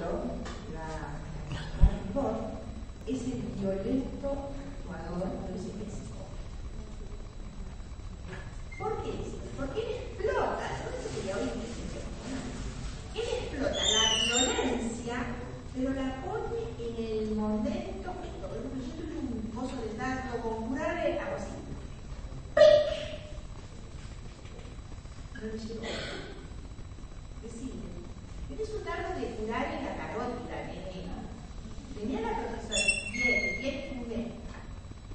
La, la es el violento jugador de ¿Por qué? Porque él explota, yo eso sería hoy Él explota la violencia, pero la pone en el momento que por ejemplo, yo tuve un pozo de tanto con curarle algo así. ¡Pic! No llegó. Este es un largo circular en la carótida. Tenía la profesora bien, bien fumé.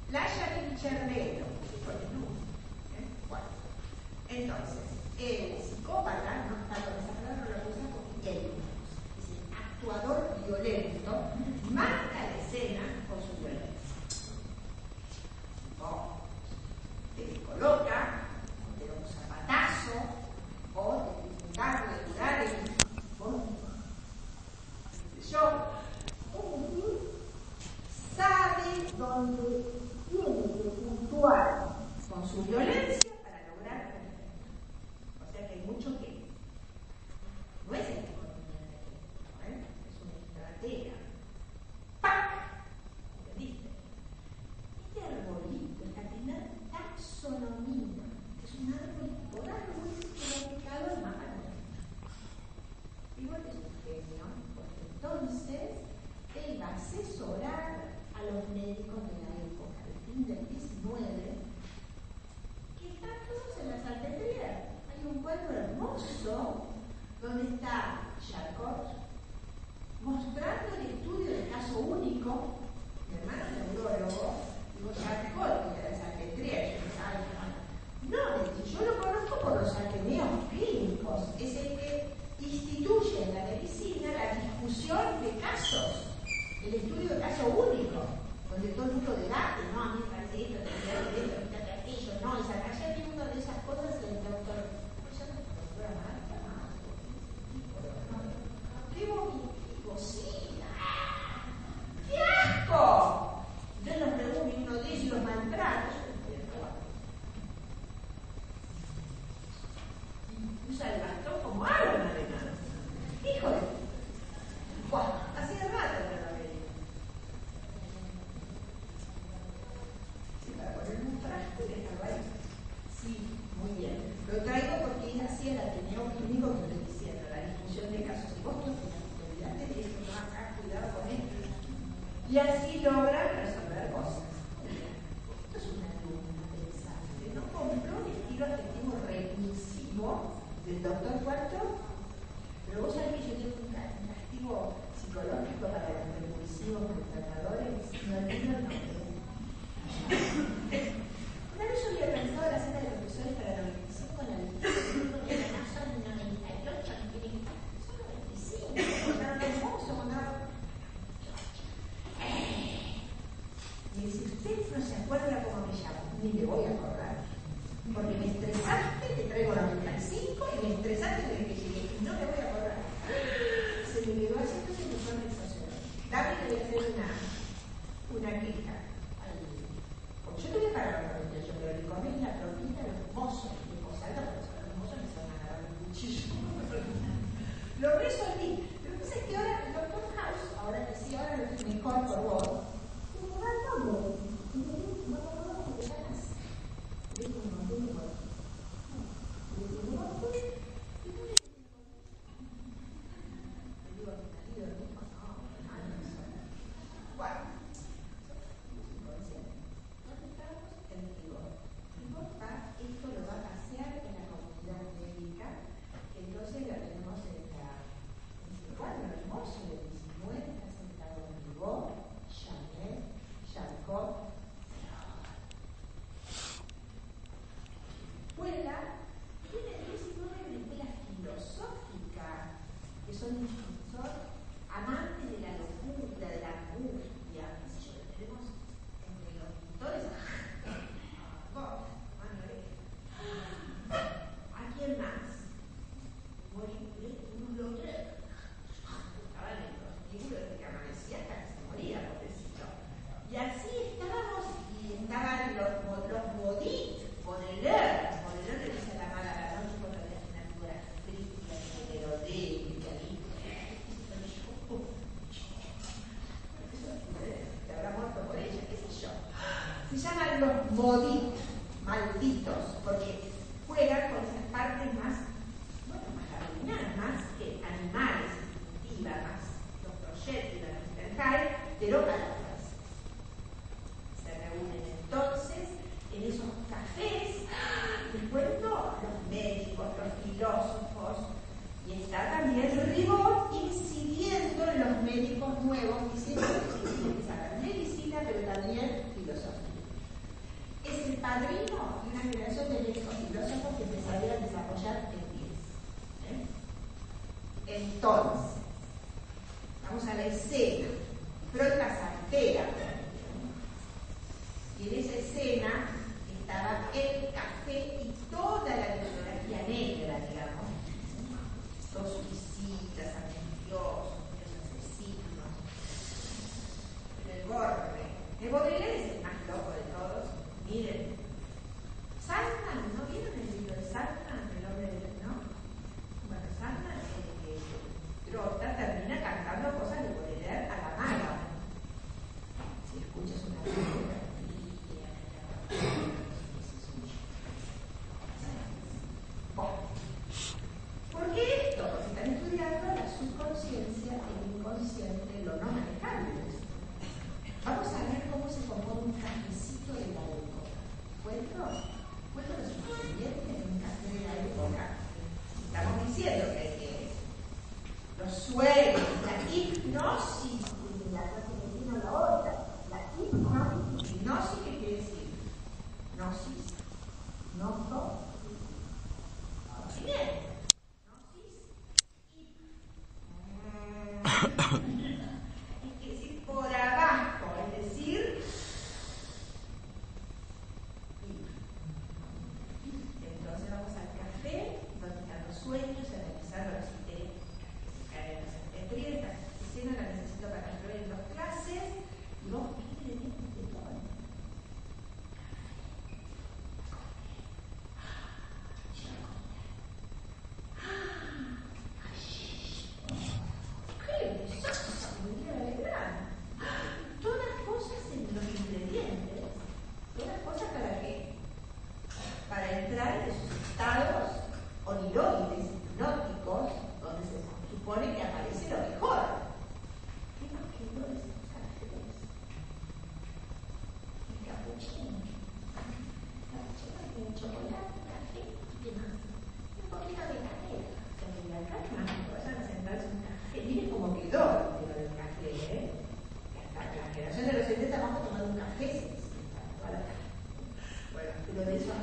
Playa de Michernero, por el ¿eh? número. Entonces, 5 único que estoy diciendo, la difusión de casos y votos de las autoridades, y eso no cuidado con esto. Y así logra person Y en esa escena estaba el café consciente que. Los sueños, la hipnosis generación de los 70 vamos tomando un café. Bueno, pero de eso,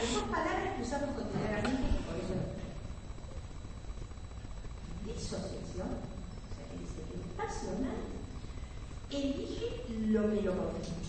Las dos palabras que usamos cotidianamente, por eso. Disociación, o sea, que dice que el pasional elige lo que lo constituye.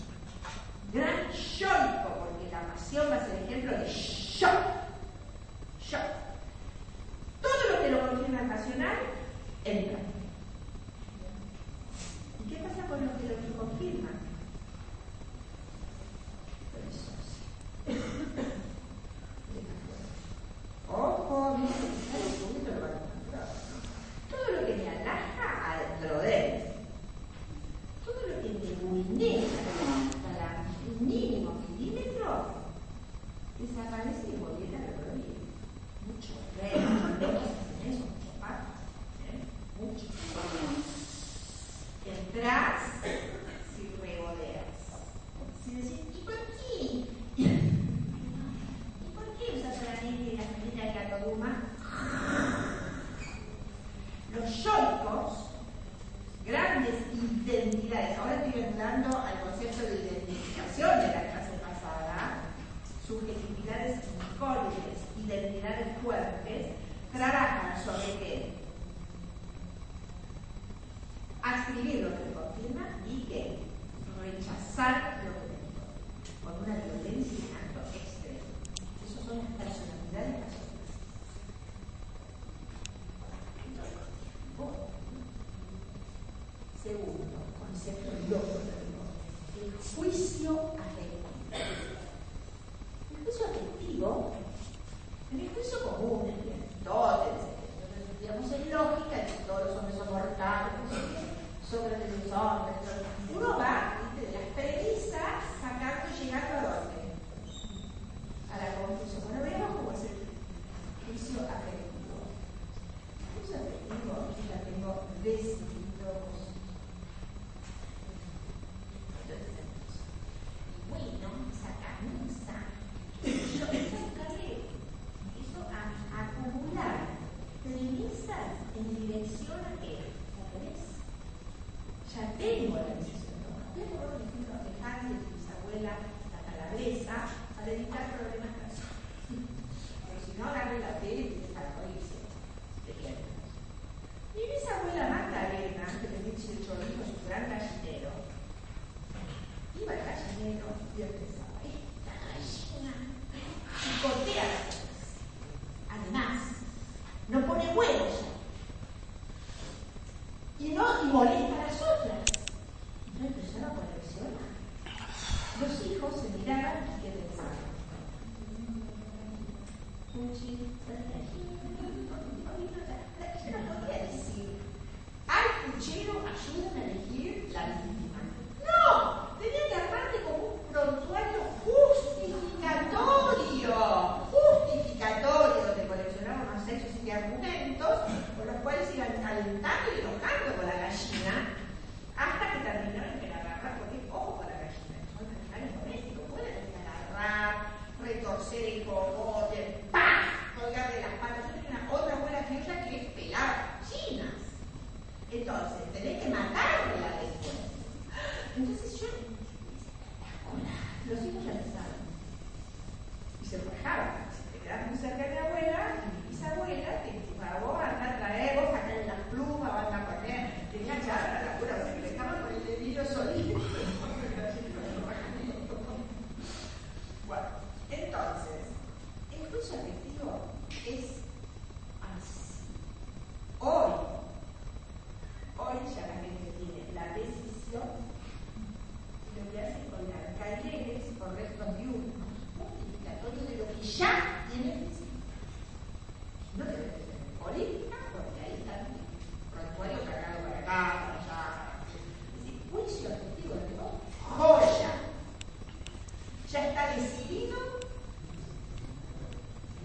lo que me confirma y que rechazar lo que me confirma, con una violencia y extremo. Esas son las personalidades las Segundo, concepto lógico, el juicio afectivo. El juicio afectivo, en el juicio común, en todo Ranchero, ayúdame a elegir la ¿Ya está decidido?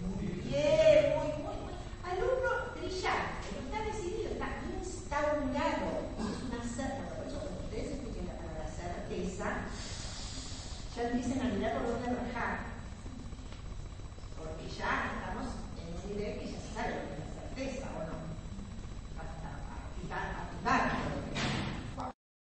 Muy bien, muy, muy, muy. Alumno brillante, no está decidido, está instaurado. Es una certeza, por eso cuando ustedes escuchan la palabra certeza, ya empiezan a mirar por